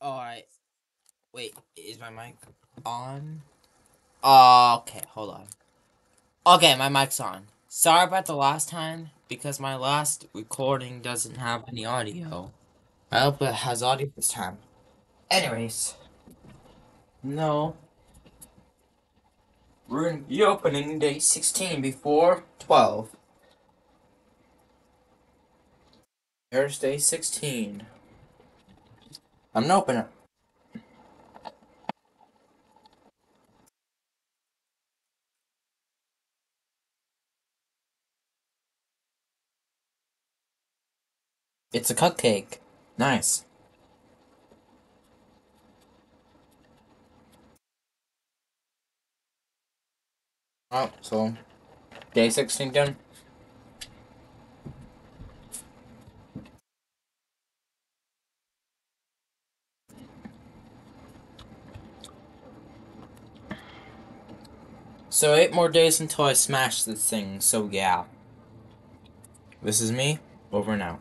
Alright. Wait, is my mic on? Okay, hold on. Okay, my mic's on. Sorry about the last time, because my last recording doesn't have any audio. I hope it has audio this time. Anyways. No. We're gonna be opening day 16 before 12. Here's day 16. I'm gonna open it. It's a cupcake. Nice. Oh, so day 16 done. So eight more days until I smash this thing, so yeah. This is me, over now.